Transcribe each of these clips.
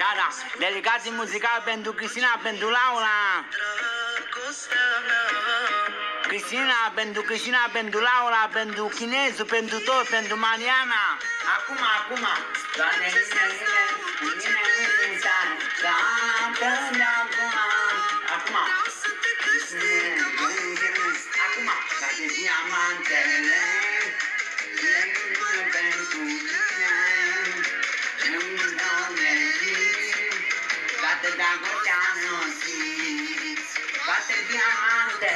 da, da, dedicații muzicali pentru Cristina, pentru Laura. Cristina, pentru Cristina, pentru Laura, pentru Chinezu, pentru tot, pentru Mariana. Acum, acum. Doamne, mine, mine, mine, mine, mine, cântă de acum. Acum. Acum, toate diamantele, le mână pentru the Dangote non si batte il diamante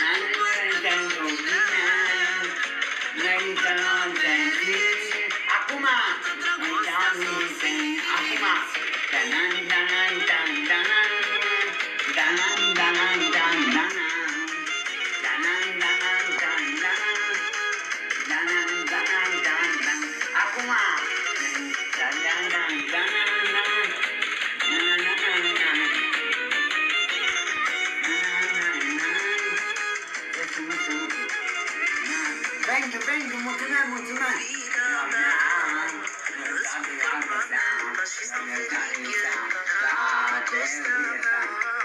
non intendo non intendo senti Akuma non intendo Akuma danan danan danan danan danan danan danan. Thank you, thank you, mulțumesc, mulțumesc.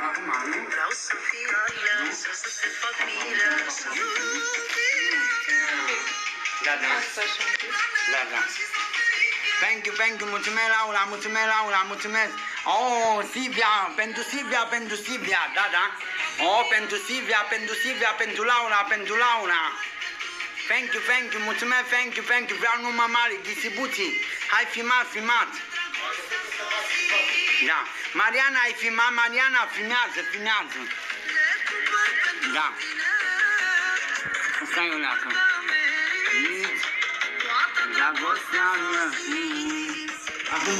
Acum, nu? Vreau să fii aleasă, să te fac mireasă Da, da. Da, da. Thank you, thank you, mulțumesc Laura, mulțumesc Laura, mulțumesc. Oh, Silvia, pentru Silvia, pentru Silvia, da, da. Oh, pentru Silvia, pentru Silvia, pentru Laura, pentru Laura. Thank you, thank you, mulțumesc, thank you, thank you, vreau numai mare, distribuții. Hai, filmat, filmat. Da. Mariana, ai filmat, Mariana, filmează, filmează. Da. Stai o leacă. Dragostea mea. Acum.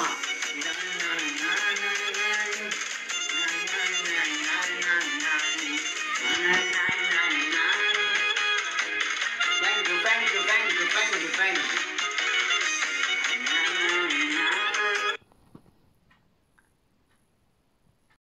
Thank you, thank